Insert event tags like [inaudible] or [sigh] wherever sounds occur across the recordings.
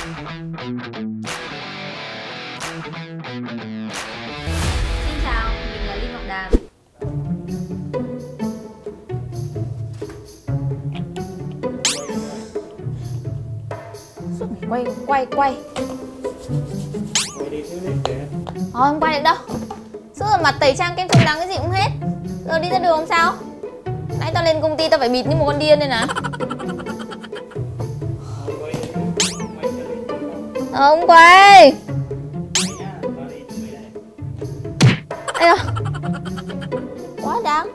Xin chào, mình là Linh Ngọc Đàm. Suốt ngày quay quay quay. Ờ, không quay được đâu. Suốt rồi mặt tẩy trang kem chống nắng cái gì cũng hết. Giờ đi ra đường không sao? Nãy tao lên công ty tao phải bịt như một con điên đây nè. Không quay. Ây da. Quá đáng.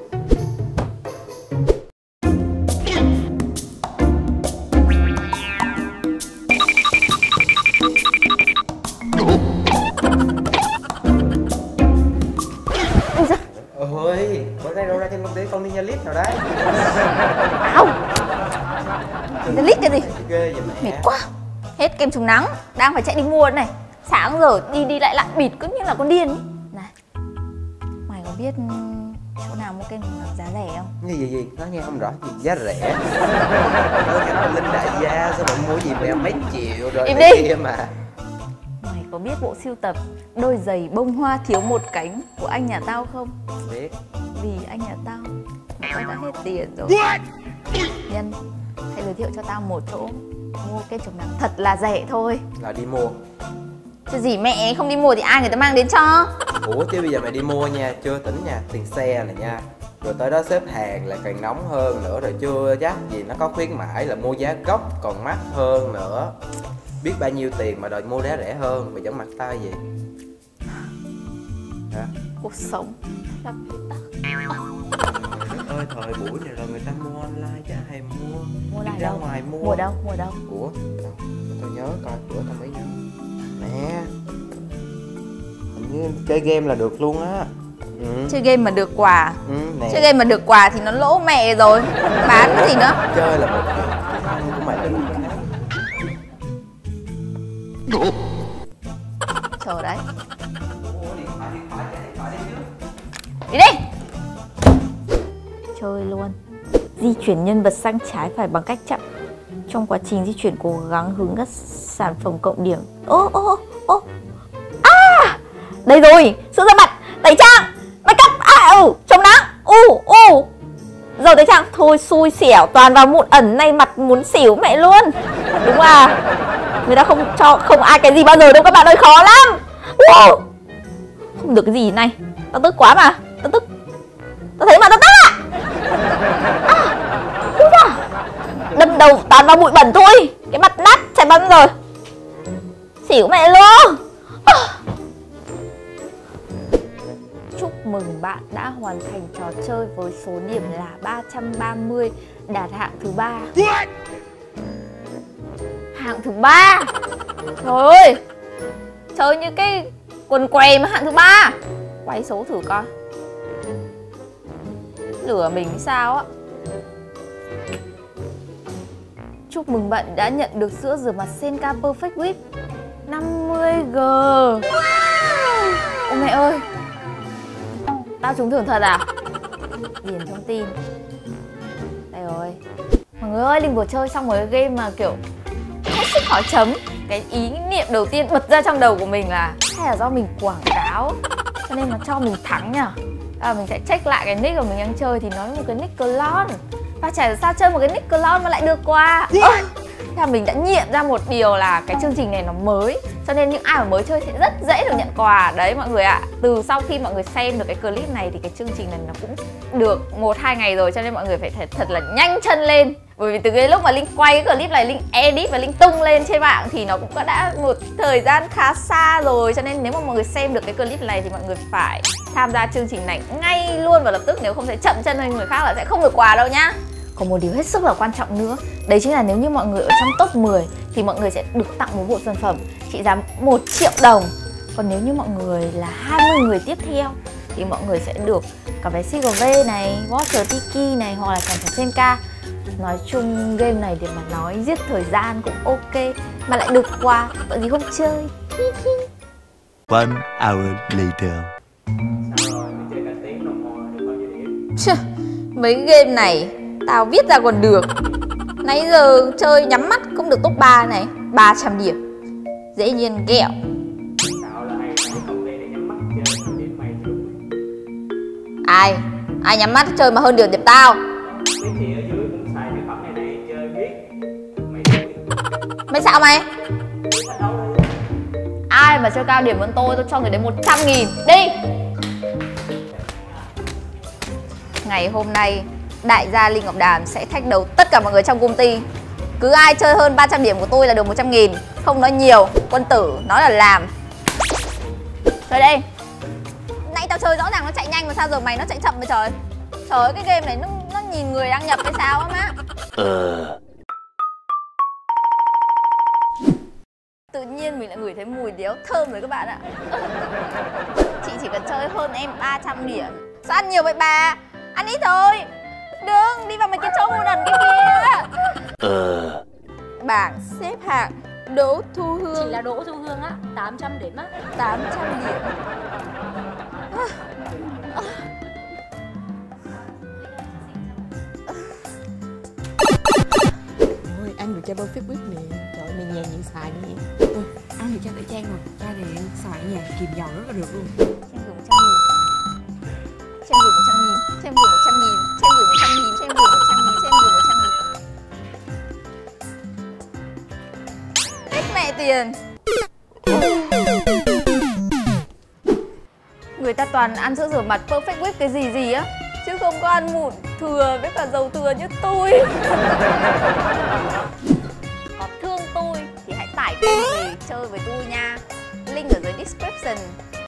Ôi, bữa nay đâu ra trên công ty con ninja lít nào đấy. Cái lít cái gì? Ghê vậy Mệt mẹ quá Hết kem chống nắng Đang phải chạy đi mua này. Sáng giờ đi đi lại lại bịt cứ như là con điên ý. Này Mày có biết chỗ nào mua kem chống nắng giá rẻ không? Như gì gì, nó nghe không rõ. Gì giá rẻ? Nói Linh đại gia, sao bạn mua gì mẹ mấy triệu rồi Im đi. kia mà. Mày có biết bộ siêu tập Đôi giày bông hoa thiếu một cánh của anh nhà tao không? Biết. Vì anh nhà tao tao đã hết tiền rồi. Nhân Hãy giới thiệu cho tao một chỗ Mua kem chống nắng thật là rẻ thôi. Là đi mua. Chứ gì mẹ không đi mua thì ai người ta mang đến cho? Ủa chứ bây giờ mày đi mua nha, chưa tính nha, tiền xe này nha. Rồi tới đó xếp hàng lại càng nóng hơn nữa Rồi chưa chắc gì nó có khuyến mãi là mua giá gốc còn mắc hơn nữa. Biết bao nhiêu tiền mà đòi mua giá rẻ hơn Mày giống mặt tao gì Hả? Cuộc sống là tắc Trời ơi thời buổi này rồi người ta mua online chứ hay mua. Mua Đi lại ra đâu? ngoài mua. Mua đâu? Mua đâu? Ủa? Đâu? Tôi nhớ coi bữa tao mới nhớ. Nè Hình như chơi game là được luôn á. Ừ. Chơi game mà được quà. Ừ nè. Chơi game mà được quà thì nó lỗ mẹ rồi. Bán cái gì nữa? Chơi là một Anh của mày. Là cái Chờ đấy Đi đi Chơi luôn. Di chuyển nhân vật sang trái phải bằng cách chậm. Trong quá trình di chuyển cố gắng hướng các sản phẩm cộng điểm. Ô ô ô ô. À! Đây rồi Sữa da mặt. Tẩy trang. Make up. À ừ Chống nắng. U u. Dầu tẩy trang. Thôi, xui xẻo. Toàn vào mụn ẩn. Nay mặt muốn xỉu mẹ luôn. Đúng à? Người ta không cho, không ai cái gì bao giờ đâu các bạn ơi. Khó lắm. Wow. Không được cái gì này. Tao tức quá mà. Tao tức. Tao thấy mà Đâm đầu toàn vào bụi bẩn thôi. Cái mặt nát chảy bắn rồi. Xỉu mẹ luôn. À. [sighs] Chúc mừng bạn đã hoàn thành trò chơi với số điểm là 330 Đạt hạng thứ ba. Hạng thứ ba. Trời ơi. Chơi như cái quần què mà hạng thứ ba. Quay số thử coi. Lửa mình sao á Chúc mừng bạn đã nhận được sữa rửa mặt Senka Perfect Whip. 50G Ôi mẹ ơi. Tao trúng thưởng thật à? Điền thông tin. Đây rồi. Mọi người ơi, Linh vừa chơi xong một cái game mà kiểu hết sức hỏi chấm. Cái ý niệm đầu tiên bật ra trong đầu của mình là Hay là do mình quảng cáo Cho nên nó cho mình thắng nhỉ à, Mình sẽ check lại cái nick của mình đang chơi Thì nó là một cái nick clone Và chả sao chơi một cái nick clone mà lại được quà Ơ, Thế là mình đã nghiệm ra một điều là cái chương trình này nó mới Cho nên những ai mà mới chơi sẽ rất dễ được nhận quà. Đấy mọi người ạ Từ sau khi mọi người xem được cái clip này thì cái chương trình này nó cũng được một hai ngày rồi Cho nên mọi người phải thật, thật là nhanh chân lên. Bởi vì từ cái lúc mà Linh quay cái clip này Linh edit và Linh tung lên trên mạng thì nó cũng đã một thời gian khá xa rồi. Cho nên nếu mà mọi người xem được cái clip này thì mọi người phải tham gia chương trình này ngay luôn và lập tức. Nếu không sẽ chậm chân hơn người khác là sẽ không được quà đâu nhá có một điều hết sức là quan trọng nữa. Đấy chính là nếu như mọi người ở trong top 10 Thì mọi người sẽ được tặng một bộ sản phẩm trị giá 1 triệu đồng. Còn nếu như mọi người là 20 người tiếp theo Thì mọi người sẽ được cả vé CGV này, voucher Tiki này hoặc là sản phẩm Senka Nói chung game này để mà nói giết thời gian cũng ok Mà lại được quà, tội gì không chơi. One hour later. Chà, mấy game này tao viết ra còn được. Nãy giờ chơi nhắm mắt cũng được top 3 này 300 điểm. Dĩ nhiên ghẹo Tạo là hay mày công ty để nhắm mắt chơi tao điểm mày trước Ai? Ai nhắm mắt chơi mà hơn điểm điểm tao? Mày sao mày? Ai mà chơi cao điểm hơn tôi, tôi cho người đấy 100 nghìn. Đi! Ngày hôm nay Đại gia Linh Ngọc Đàm sẽ thách đấu tất cả mọi người trong công ty. Cứ ai chơi hơn 300 điểm của tôi là được 100 nghìn. Không nói nhiều, quân tử, nói là làm. Chơi đi Nãy tao chơi rõ ràng nó chạy nhanh mà sao giờ mày nó chạy chậm vậy trời? Trời ơi cái game này nó, nó nhìn người đang nhập hay sao á má? Tự nhiên mình lại ngửi thấy mùi điếu thơm rồi các bạn ạ. Chị chỉ cần chơi hơn em 300 điểm. Sao ăn nhiều vậy bà? Ăn ít thôi Đừng đi vào mấy cái chỗ ngu đần cái kia Bảng xếp hạng Đỗ Thu Chỉ Hương là Đỗ Thu Hương á 800 điểm á. 800 điểm. Ôi, ăn được cho perfect whip nè Trời mày nhàn vậy xài nè Ôi, ăn được cho tẩy trang rồi Ra để xài nhà kìm dầu rất là được luôn. Cho em gửi tiền. Người ta toàn ăn sữa rửa mặt perfect whip cái gì gì á, Chứ không có ăn mụn thừa với cả dầu thừa như tôi. [laughs] Có thương tôi thì hãy tải game về chơi với tôi nha. Link ở dưới description.